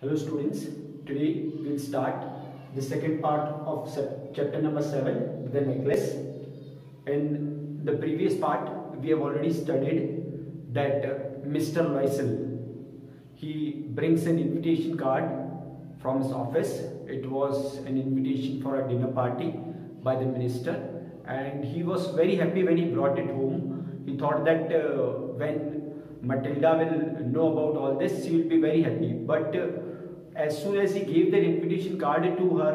Hello students, today we'll start the second part of chapter number 7, the necklace. In the previous part, we have already studied that uh, Mr. Loisel, he brings an invitation card from his office. It was an invitation for a dinner party by the minister and he was very happy when he brought it home. He thought that uh, when Matilda will know about all this, she will be very happy. But uh, as soon as he gave that invitation card to her,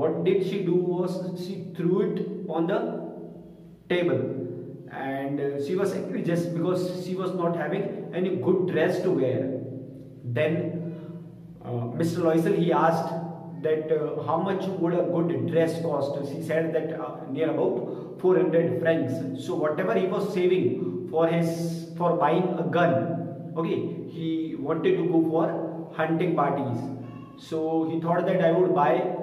what did she do was she threw it on the table and uh, she was angry just because she was not having any good dress to wear. Then uh, Mr. Loisel he asked that uh, how much would a good dress cost? She said that uh, near about 400 francs. So whatever he was saving for his for buying a gun, okay, he wanted to go for hunting parties. So he thought that I would buy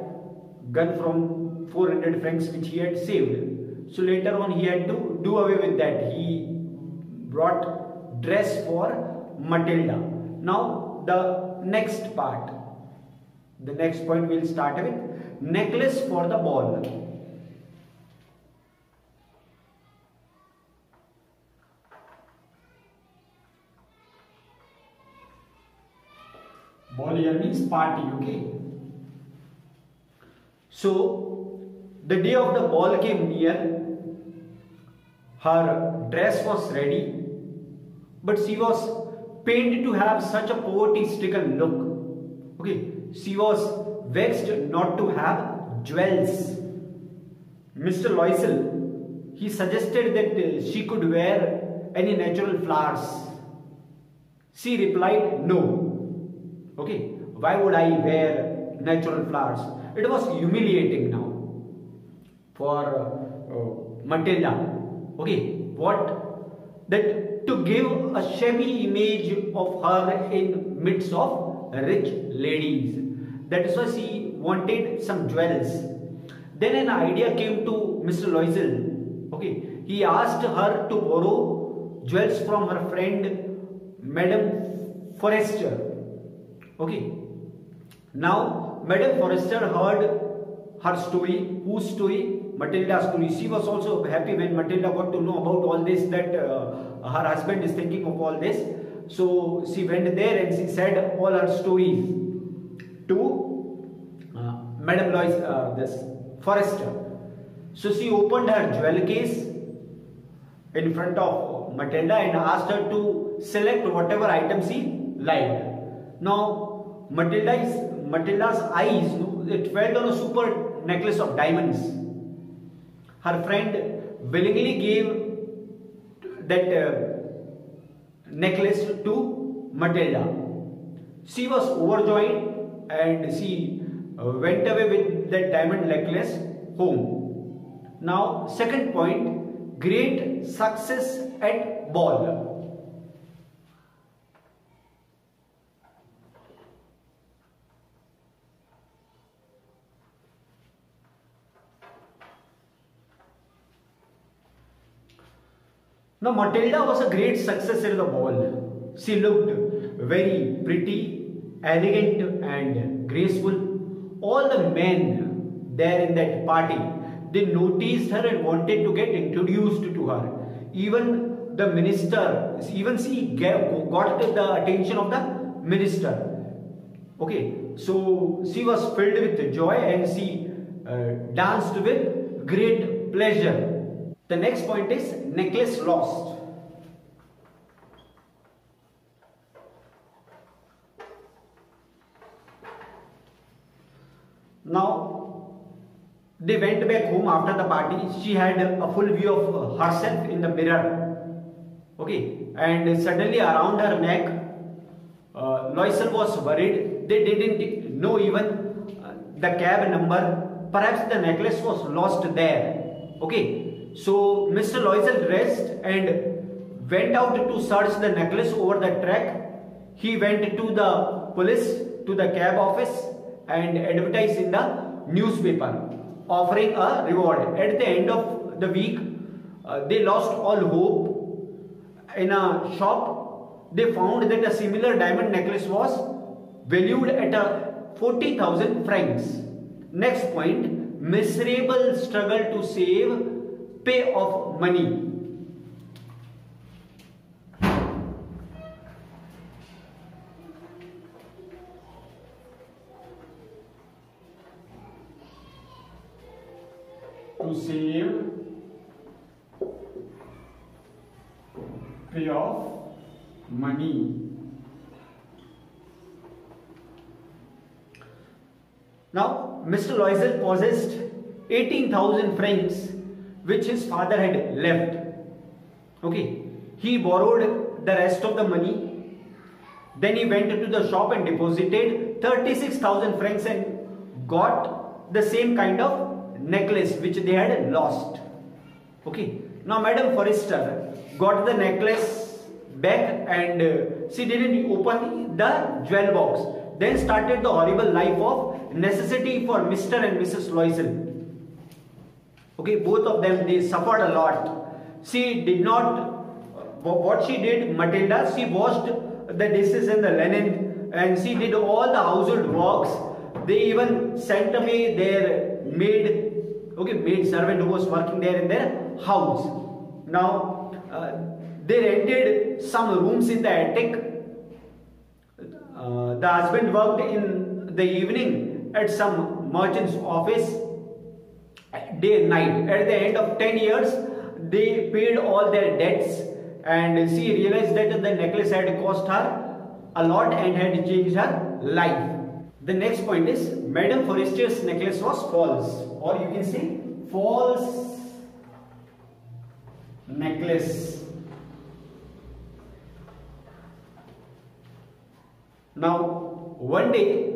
gun from 400 francs which he had saved. So later on he had to do away with that. He brought dress for Matilda. Now the next part. The next point we'll start with necklace for the ball. Means party, okay? So the day of the ball came near. Her dress was ready, but she was pained to have such a poverty-stricken look. Okay, she was vexed not to have jewels. Mr. Loisel, he suggested that uh, she could wear any natural flowers. She replied, no. Okay, why would I wear natural flowers? It was humiliating now for uh, Matilda. Okay, what? That to give a shabby image of her in midst of rich ladies. That is why she wanted some jewels. Then an idea came to Mr. Loisel. Okay, he asked her to borrow jewels from her friend Madame Forrester. Okay. Now, Madame Forrester heard her story. Whose story? Matilda's story. She was also happy when Matilda got to know about all this that uh, her husband is thinking of all this. So she went there and she said all her stories to uh, Madame Lois, uh, this Forrester. So she opened her jewel case in front of Matilda and asked her to select whatever item she liked. Now Matilda's Matilda's eyes it fell on a super necklace of diamonds. Her friend willingly gave that uh, necklace to Matilda. She was overjoyed and she uh, went away with that diamond necklace home. Now, second point great success at ball. Now Matilda was a great success at the ball. She looked very pretty, elegant and graceful. All the men there in that party, they noticed her and wanted to get introduced to her. Even the minister, even she got the attention of the minister. Okay, so she was filled with joy and she uh, danced with great pleasure. The next point is necklace lost. Now they went back home after the party. She had a full view of herself in the mirror. Okay, and suddenly around her neck, uh, Loisel was worried. They didn't know even uh, the cab number. Perhaps the necklace was lost there. Okay, so Mr. Loisel dressed and went out to search the necklace over the track. He went to the police, to the cab office and advertised in the newspaper offering a reward. At the end of the week, uh, they lost all hope. In a shop, they found that a similar diamond necklace was valued at a 40,000 francs. Next point, miserable struggle to save pay of money. To save pay of money. Now, Mr. Loisel possessed 18,000 francs which his father had left. Okay, he borrowed the rest of the money. Then he went to the shop and deposited 36,000 francs and got the same kind of necklace which they had lost. Okay, now Madam Forrester got the necklace back and uh, she didn't open the jewel box. Then started the horrible life of necessity for Mr. and Mrs. Loisel. Okay, both of them, they suffered a lot. She did not, what she did, Matilda, she washed the dishes and the linen and she did all the household works. They even sent away their maid, okay, maid servant who was working there in their house. Now, uh, they rented some rooms in the attic. Uh, the husband worked in the evening at some merchant's office day and night. At the end of 10 years, they paid all their debts and she realized that the necklace had cost her a lot and had changed her life. The next point is Madame Forrester's necklace was false or you can say false necklace. Now, one day,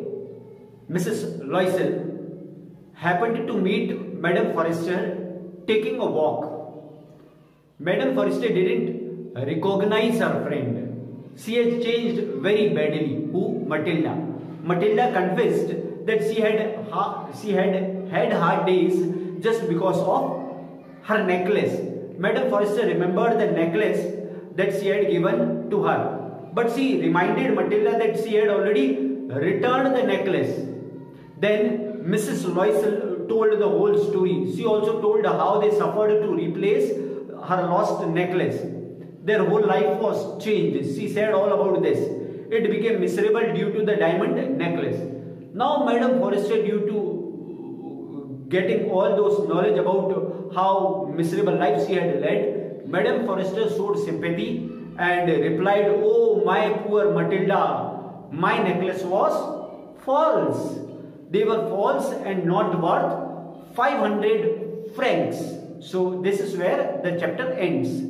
Mrs. Loisel happened to meet Madame Forrester taking a walk. Madame Forrester didn't recognize her friend. She had changed very badly. Who? Matilda. Matilda confessed that she had she had had hard days just because of her necklace. Madame Forrester remembered the necklace that she had given to her. But she reminded Matilda that she had already returned the necklace. Then Mrs. Loisel told the whole story. She also told how they suffered to replace her lost necklace. Their whole life was changed. She said all about this. It became miserable due to the diamond necklace. Now Madam Forrester due to getting all those knowledge about how miserable life she had led, Madam Forrester showed sympathy and replied, Oh my poor Matilda, my necklace was false. They were false and not worth 500 francs. So this is where the chapter ends.